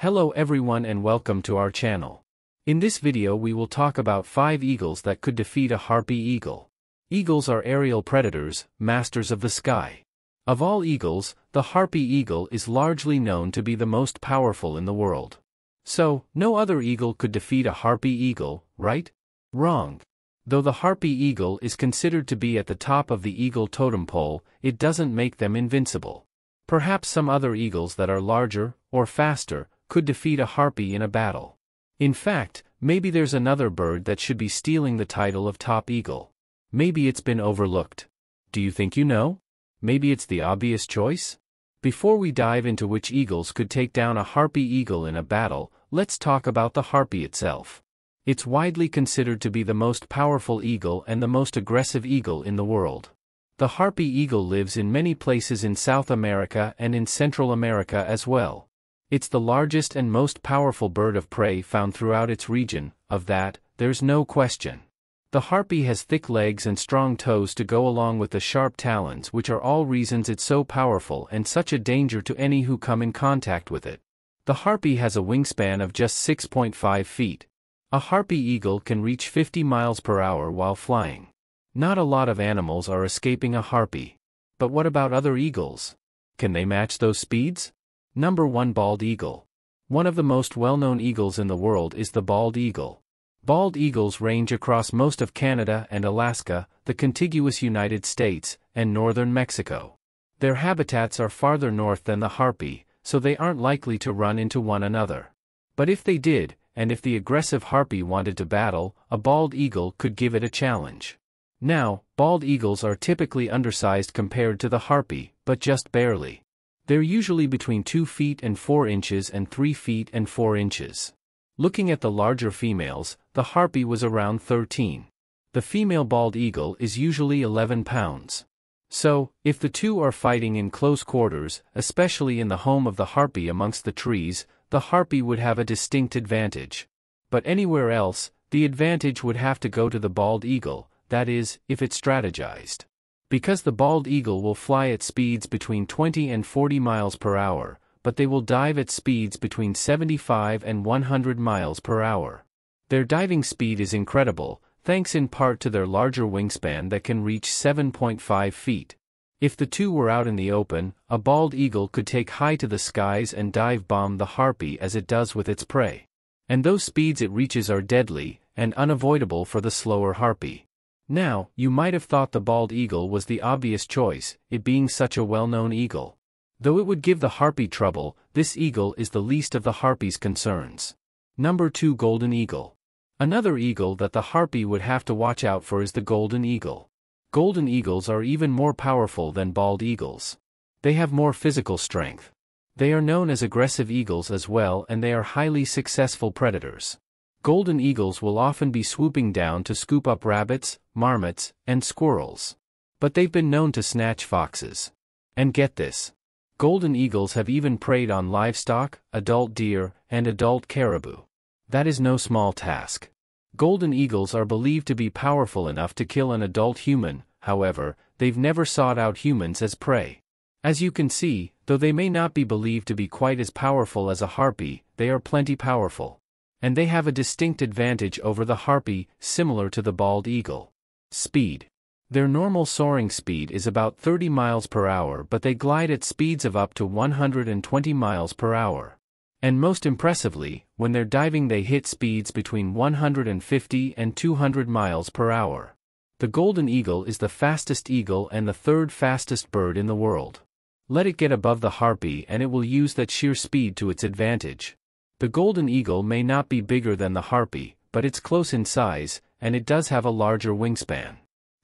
Hello everyone and welcome to our channel. In this video we will talk about 5 eagles that could defeat a harpy eagle. Eagles are aerial predators, masters of the sky. Of all eagles, the harpy eagle is largely known to be the most powerful in the world. So, no other eagle could defeat a harpy eagle, right? Wrong. Though the harpy eagle is considered to be at the top of the eagle totem pole, it doesn't make them invincible. Perhaps some other eagles that are larger, or faster, could defeat a harpy in a battle. In fact, maybe there's another bird that should be stealing the title of top eagle. Maybe it's been overlooked. Do you think you know? Maybe it's the obvious choice? Before we dive into which eagles could take down a harpy eagle in a battle, let's talk about the harpy itself. It's widely considered to be the most powerful eagle and the most aggressive eagle in the world. The harpy eagle lives in many places in South America and in Central America as well. It's the largest and most powerful bird of prey found throughout its region, of that, there's no question. The harpy has thick legs and strong toes to go along with the sharp talons which are all reasons it's so powerful and such a danger to any who come in contact with it. The harpy has a wingspan of just 6.5 feet. A harpy eagle can reach 50 miles per hour while flying. Not a lot of animals are escaping a harpy. But what about other eagles? Can they match those speeds? Number 1 Bald Eagle. One of the most well-known eagles in the world is the bald eagle. Bald eagles range across most of Canada and Alaska, the contiguous United States, and northern Mexico. Their habitats are farther north than the harpy, so they aren't likely to run into one another. But if they did, and if the aggressive harpy wanted to battle, a bald eagle could give it a challenge. Now, bald eagles are typically undersized compared to the harpy, but just barely. They're usually between 2 feet and 4 inches and 3 feet and 4 inches. Looking at the larger females, the harpy was around 13. The female bald eagle is usually 11 pounds. So, if the two are fighting in close quarters, especially in the home of the harpy amongst the trees, the harpy would have a distinct advantage. But anywhere else, the advantage would have to go to the bald eagle, that is, if it strategized. Because the bald eagle will fly at speeds between 20 and 40 miles per hour, but they will dive at speeds between 75 and 100 miles per hour. Their diving speed is incredible, thanks in part to their larger wingspan that can reach 7.5 feet. If the two were out in the open, a bald eagle could take high to the skies and dive bomb the harpy as it does with its prey. And those speeds it reaches are deadly, and unavoidable for the slower harpy. Now, you might have thought the bald eagle was the obvious choice, it being such a well-known eagle. Though it would give the harpy trouble, this eagle is the least of the harpy's concerns. Number 2 Golden Eagle. Another eagle that the harpy would have to watch out for is the golden eagle. Golden eagles are even more powerful than bald eagles. They have more physical strength. They are known as aggressive eagles as well and they are highly successful predators. Golden eagles will often be swooping down to scoop up rabbits, marmots, and squirrels. But they've been known to snatch foxes. And get this. Golden eagles have even preyed on livestock, adult deer, and adult caribou. That is no small task. Golden eagles are believed to be powerful enough to kill an adult human, however, they've never sought out humans as prey. As you can see, though they may not be believed to be quite as powerful as a harpy, they are plenty powerful. And they have a distinct advantage over the harpy, similar to the bald eagle. Speed. Their normal soaring speed is about 30 miles per hour but they glide at speeds of up to 120 miles per hour. And most impressively, when they're diving they hit speeds between 150 and 200 miles per hour. The golden eagle is the fastest eagle and the third fastest bird in the world. Let it get above the harpy and it will use that sheer speed to its advantage. The golden eagle may not be bigger than the harpy, but it's close in size, and it does have a larger wingspan.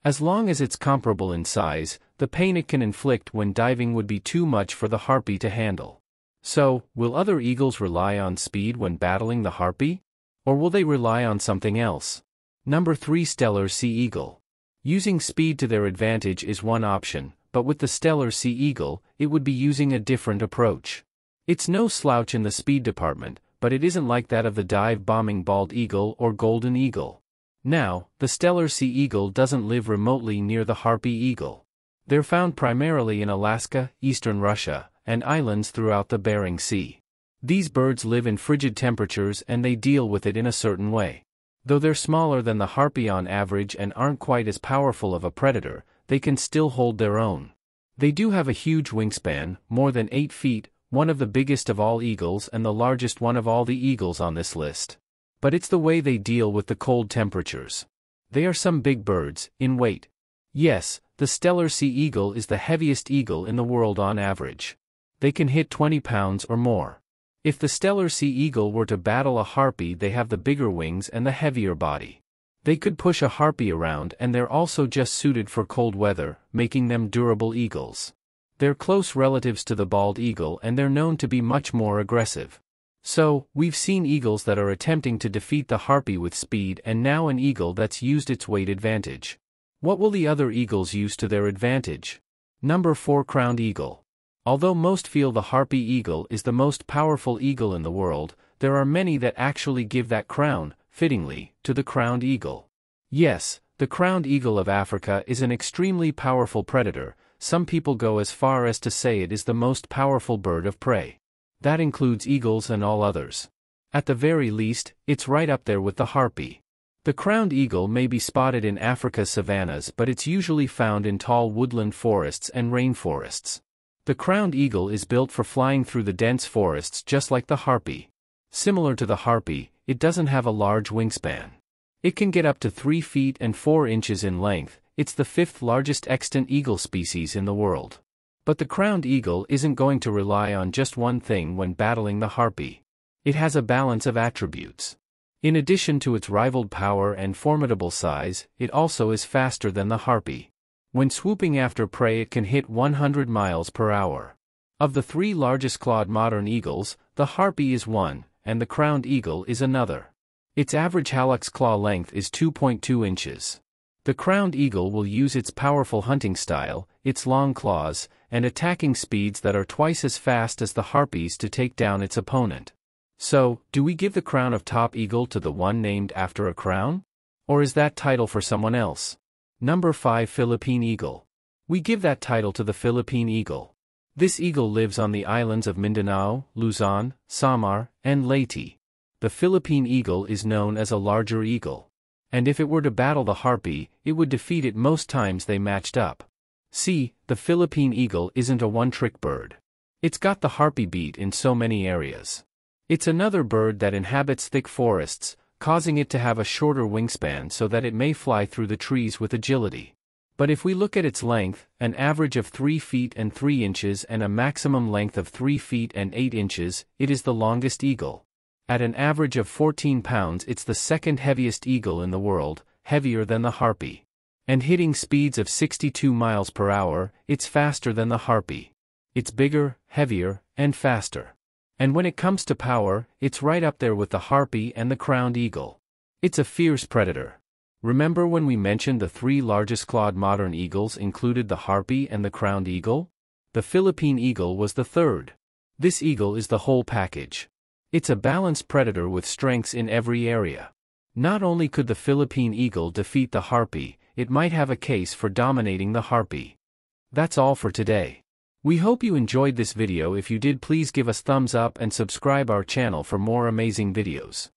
As long as it's comparable in size, the pain it can inflict when diving would be too much for the harpy to handle. So, will other eagles rely on speed when battling the harpy? Or will they rely on something else? Number 3 Steller Sea Eagle. Using speed to their advantage is one option, but with the Steller Sea Eagle, it would be using a different approach. It's no slouch in the speed department, but it isn't like that of the dive-bombing bald eagle or golden eagle. Now, the Steller sea eagle doesn't live remotely near the harpy eagle. They're found primarily in Alaska, eastern Russia, and islands throughout the Bering Sea. These birds live in frigid temperatures and they deal with it in a certain way. Though they're smaller than the harpy on average and aren't quite as powerful of a predator, they can still hold their own. They do have a huge wingspan, more than 8 feet, one of the biggest of all eagles and the largest one of all the eagles on this list. But it's the way they deal with the cold temperatures. They are some big birds, in weight. Yes, the Steller sea eagle is the heaviest eagle in the world on average. They can hit 20 pounds or more. If the Steller sea eagle were to battle a harpy they have the bigger wings and the heavier body. They could push a harpy around and they're also just suited for cold weather, making them durable eagles. They're close relatives to the bald eagle and they're known to be much more aggressive. So, we've seen eagles that are attempting to defeat the harpy with speed and now an eagle that's used its weight advantage. What will the other eagles use to their advantage? Number 4 Crowned Eagle. Although most feel the harpy eagle is the most powerful eagle in the world, there are many that actually give that crown, fittingly, to the crowned eagle. Yes, the crowned eagle of Africa is an extremely powerful predator, some people go as far as to say it is the most powerful bird of prey. That includes eagles and all others. At the very least, it's right up there with the harpy. The crowned eagle may be spotted in Africa's savannas but it's usually found in tall woodland forests and rainforests. The crowned eagle is built for flying through the dense forests just like the harpy. Similar to the harpy, it doesn't have a large wingspan. It can get up to 3 feet and 4 inches in length, it's the fifth largest extant eagle species in the world. But the crowned eagle isn't going to rely on just one thing when battling the harpy. It has a balance of attributes. In addition to its rivaled power and formidable size, it also is faster than the harpy. When swooping after prey it can hit 100 miles per hour. Of the three largest clawed modern eagles, the harpy is one, and the crowned eagle is another. Its average hallux claw length is 2.2 inches. The crowned eagle will use its powerful hunting style, its long claws, and attacking speeds that are twice as fast as the harpies to take down its opponent. So, do we give the crown of top eagle to the one named after a crown? Or is that title for someone else? Number 5 Philippine Eagle. We give that title to the Philippine eagle. This eagle lives on the islands of Mindanao, Luzon, Samar, and Leyte. The Philippine eagle is known as a larger eagle and if it were to battle the harpy, it would defeat it most times they matched up. See, the Philippine eagle isn't a one-trick bird. It's got the harpy beat in so many areas. It's another bird that inhabits thick forests, causing it to have a shorter wingspan so that it may fly through the trees with agility. But if we look at its length, an average of 3 feet and 3 inches and a maximum length of 3 feet and 8 inches, it is the longest eagle. At an average of 14 pounds it's the second heaviest eagle in the world, heavier than the harpy. And hitting speeds of 62 miles per hour, it's faster than the harpy. It's bigger, heavier, and faster. And when it comes to power, it's right up there with the harpy and the crowned eagle. It's a fierce predator. Remember when we mentioned the three largest clawed modern eagles included the harpy and the crowned eagle? The Philippine eagle was the third. This eagle is the whole package. It's a balanced predator with strengths in every area. Not only could the Philippine eagle defeat the harpy, it might have a case for dominating the harpy. That's all for today. We hope you enjoyed this video if you did please give us thumbs up and subscribe our channel for more amazing videos.